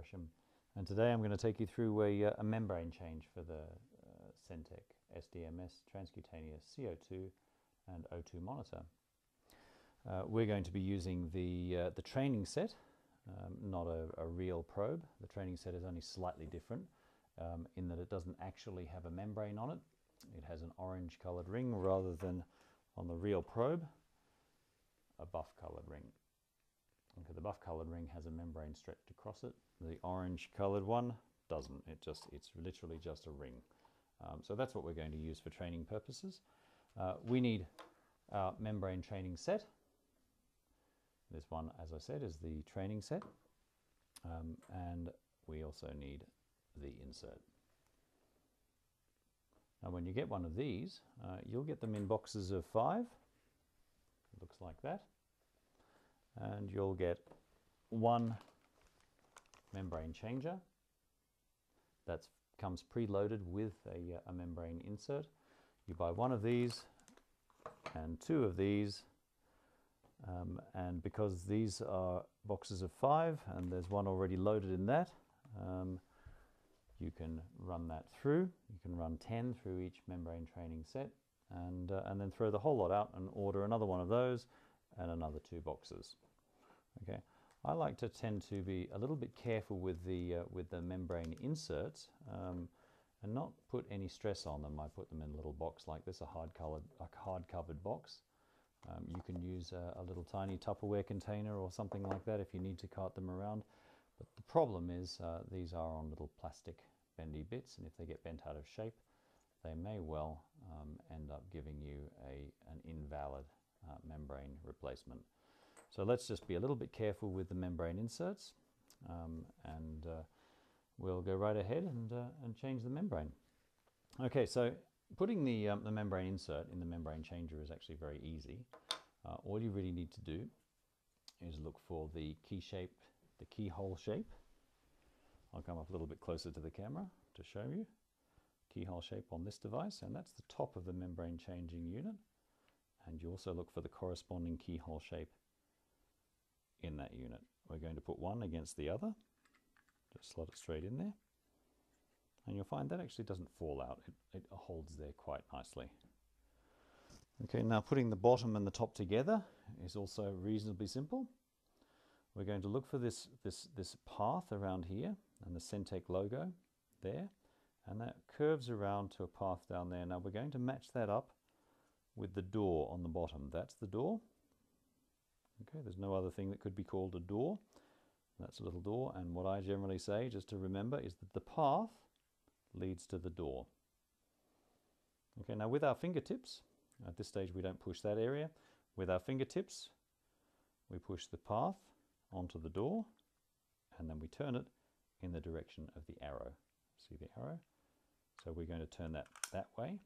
Gresham, and today I'm going to take you through a, uh, a membrane change for the uh, Sentec SDMS transcutaneous CO2 and O2 monitor. Uh, we're going to be using the, uh, the training set, um, not a, a, real probe. The training set is only slightly different um, in that it doesn't actually have a membrane on it. It has an orange coloured ring rather than on the real probe, a buff coloured ring. Okay, the buff coloured ring has a membrane stretched across it. The orange coloured one doesn't. It just it's literally just a ring. Um, so that's what we're going to use for training purposes. Uh, we need our membrane training set. This one, as I said, is the training set. Um, and we also need the insert. Now when you get one of these, uh, you'll get them in boxes of five. It looks like that and you'll get one membrane changer that comes preloaded with a, uh, a, membrane insert. You buy one of these and two of these um, and because these are boxes of five and there's one already loaded in that um, you can run that through. You can run 10 through each membrane training set and, uh, and then throw the whole lot out and order another one of those and another two boxes. Okay, I like to tend to be a little bit careful with the uh, with the membrane inserts um, and not put any stress on them. I put them in a little box like this, a hard colored, a hard covered box. Um, you can use a, a, little tiny Tupperware container or something like that if you need to cart them around. But the problem is uh, these are on little plastic bendy bits, and if they get bent out of shape, they may well um, end up giving you a an invalid uh, membrane replacement. So let's just be a little bit careful with the membrane inserts um, and uh, we'll go right ahead and, uh, and change the membrane. Okay, so putting the, um, the membrane insert in the membrane changer is actually very easy. Uh, all you really need to do is look for the key shape, the keyhole shape. I'll come up a little bit closer to the camera to show you. Keyhole shape on this device, and that's the top of the membrane changing unit. And you also look for the corresponding keyhole shape in that unit. We're going to put one against the other, just slot it straight in there. And you'll find that actually doesn't fall out, it, it holds there quite nicely. Okay, now putting the bottom and the top together is also reasonably simple. We're going to look for this, this, this path around here and the Sentec logo there, and that curves around to a path down there. Now we're going to match that up with the door on the bottom. That's the door. Okay, there's no other thing that could be called a door. That's a little door, and what I generally say, just to remember, is that the path leads to the door. Okay, now with our fingertips, at this stage we don't push that area, with our fingertips we push the path onto the door and then we turn it in the direction of the arrow. See the arrow? So we're going to turn that that way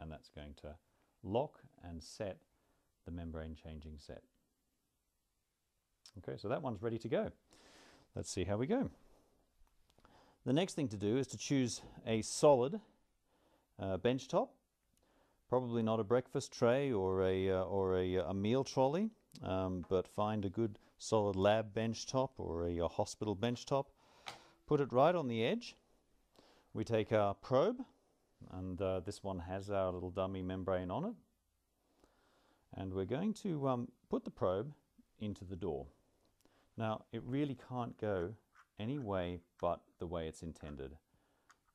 and that's going to lock and set the membrane changing set. Okay, so that one's ready to go. Let's see how we go. The next thing to do is to choose a solid uh, bench top, probably not a breakfast tray or a, uh, or a, a, meal trolley, um, but find a good solid lab bench top or a, a hospital bench top. Put it right on the edge. We take our probe, and uh, this one has our little dummy membrane on it. And we're going to um, put the probe into the door. Now, it really can't go any way but the way it's intended.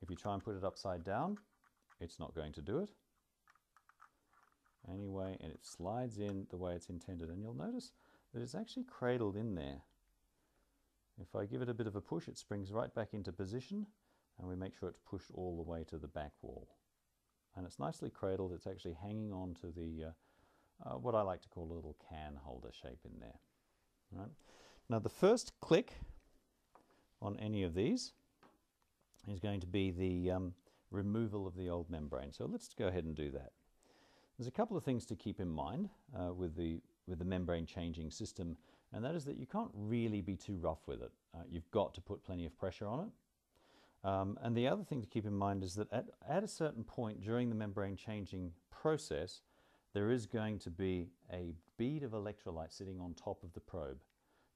If you try and put it upside down, it's not going to do it. Anyway, and it slides in the way it's intended. And you'll notice that it's actually cradled in there. If I give it a bit of a push, it springs right back into position and we make sure it's pushed all the way to the back wall. And it's nicely cradled. It's actually hanging on to the, uh, uh, what I like to call a little can holder shape in there. Right. Now the first click on any of these is going to be the um, removal of the old membrane. So let's go ahead and do that. There's a couple of things to keep in mind uh, with the with the membrane changing system, and that is that you can't really be too rough with it. Uh, you've got to put plenty of pressure on it. Um, and the other thing to keep in mind is that at, at a certain point during the membrane changing process, there is going to be a bead of electrolyte sitting on top of the probe.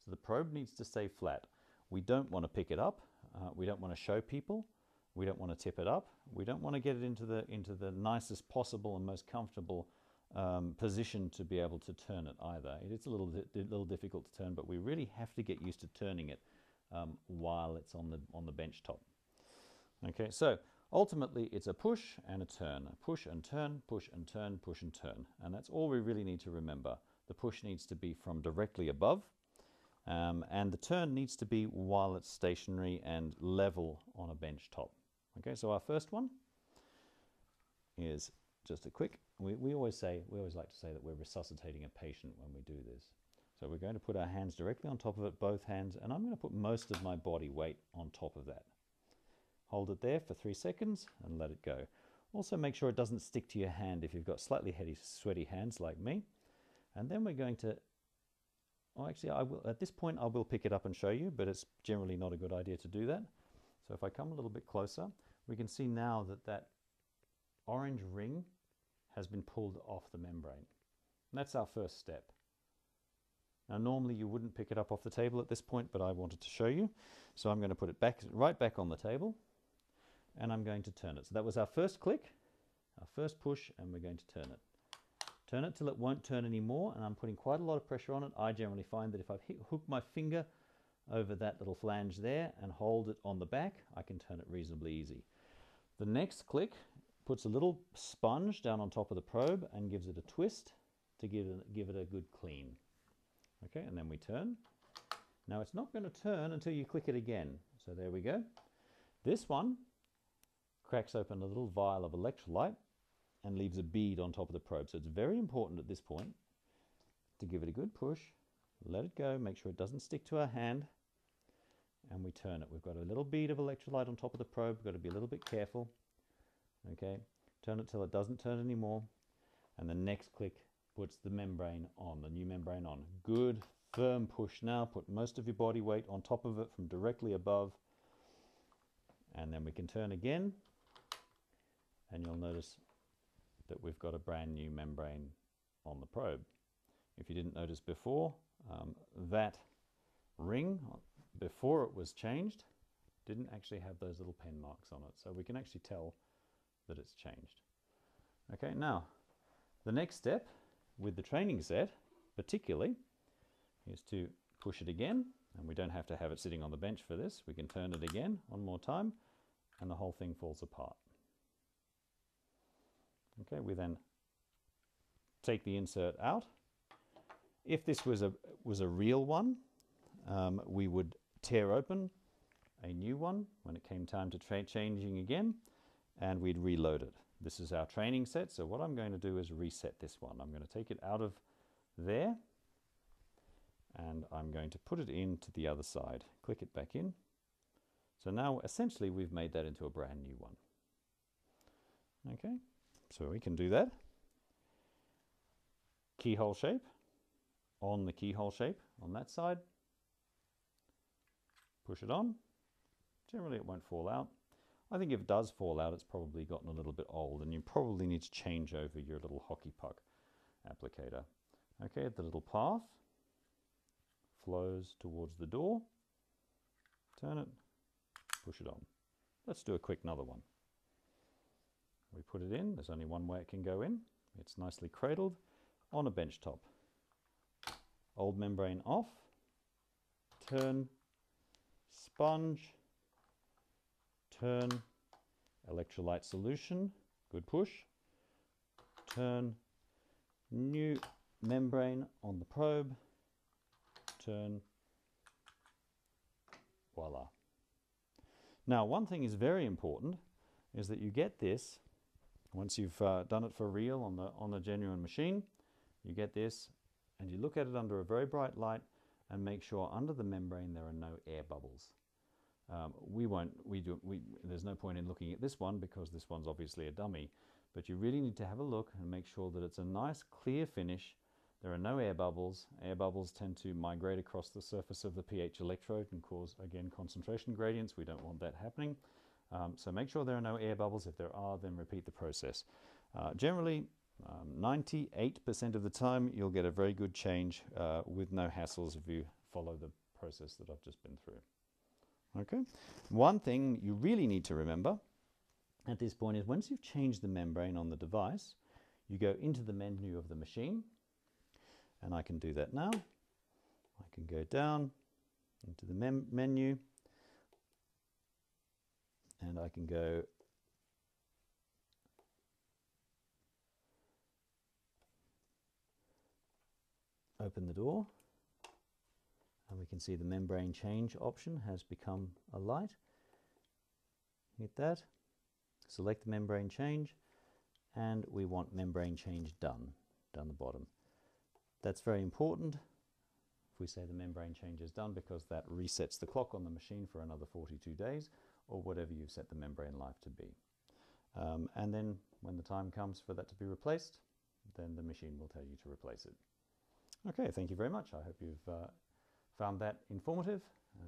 The probe needs to stay flat. We don't want to pick it up. Uh, we don't want to show people. We don't want to tip it up. We don't want to get it into the into the nicest possible and most comfortable um, position to be able to turn it either. It's a little di little difficult to turn, but we really have to get used to turning it um, while it's on the on the bench top. Okay, so ultimately it's a push and a turn, push and turn, push and turn, push and turn, and that's all we really need to remember. The push needs to be from directly above, um, and the turn needs to be while it's stationary and level on a bench top. Okay, so our first one is just a quick, we, we always say, we always like to say that we're resuscitating a patient when we do this. So we're going to put our hands directly on top of it, both hands, and I'm going to put most of my body weight on top of that. Hold it there for three seconds and let it go. Also make sure it doesn't stick to your hand if you've got slightly heady, sweaty hands like me. And then we're going to, oh actually I will, at this point I will pick it up and show you, but it's generally not a good idea to do that. So if I come a little bit closer, we can see now that that orange ring has been pulled off the membrane. And that's our first step. Now normally you wouldn't pick it up off the table at this point, but I wanted to show you. So I'm going to put it back right back on the table and I'm going to turn it. So that was our first click, our first push, and we're going to turn it. Turn it till it won't turn anymore, and I'm putting quite a lot of pressure on it. I generally find that if I hook my finger over that little flange there and hold it on the back, I can turn it reasonably easy. The next click puts a little sponge down on top of the probe and gives it a twist to give it, give it a good clean. Okay, and then we turn. Now it's not going to turn until you click it again. So there we go. This one cracks open a little vial of electrolyte and leaves a bead on top of the probe. So it's very important at this point to give it a good push, let it go, make sure it doesn't stick to our hand, and we turn it. We've got a little bead of electrolyte on top of the probe. We've got to be a little bit careful. Okay, turn it till it doesn't turn anymore. And the next click puts the membrane on, the new membrane on. Good firm push now. Put most of your body weight on top of it from directly above. And then we can turn again. And you'll notice that we've got a brand new membrane on the probe. If you didn't notice before, um, that ring, before it was changed, didn't actually have those little pen marks on it. So we can actually tell that it's changed. Okay, now the next step with the training set, particularly, is to push it again, and we don't have to have it sitting on the bench for this. We can turn it again one more time, and the whole thing falls apart. Okay, we then take the insert out. If this was a was a real one, um, we would tear open a new one when it came time to changing again, and we'd reload it. This is our training set, so what I'm going to do is reset this one. I'm going to take it out of there, and I'm going to put it into the other side. Click it back in. So now essentially we've made that into a brand new one. Okay, so we can do that. Keyhole shape on the keyhole shape on that side. Push it on. Generally it won't fall out. I think if it does fall out, it's probably gotten a little bit old and you probably need to change over your little hockey puck applicator. Okay, the little path flows towards the door. Turn it, push it on. Let's do a quick another one. We put it in, there's only one way it can go in. It's nicely cradled on a bench top. Old membrane off, turn, sponge, turn, electrolyte solution, good push, turn, new membrane on the probe, turn, voila. Now one thing is very important is that you get this once you've uh, done it for real on the, on the genuine machine, you get this and you look at it under a very bright light and make sure under the membrane there are no air bubbles. Um, we won't, we do, we, there's no point in looking at this one because this one's obviously a dummy, but you really need to have a look and make sure that it's a nice clear finish. There are no air bubbles. Air bubbles tend to migrate across the surface of the pH electrode and cause, again, concentration gradients. We don't want that happening. Um, so make sure there are no air bubbles. If there are, then repeat the process. Uh, generally, 98% um, of the time, you'll get a very good change uh, with no hassles if you follow the process that I've just been through. Okay. One thing you really need to remember at this point is once you've changed the membrane on the device, you go into the menu of the machine, and I can do that now. I can go down into the menu, and I can go open the door and we can see the membrane change option has become a light. Hit that, select the membrane change, and we want membrane change done down the bottom. That's very important if we say the membrane change is done because that resets the clock on the machine for another 42 days or whatever you've set the membrane life to be. Um, and then when the time comes for that to be replaced, then the machine will tell you to replace it. Okay, thank you very much. I hope you've uh, found that informative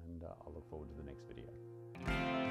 and uh, I'll look forward to the next video.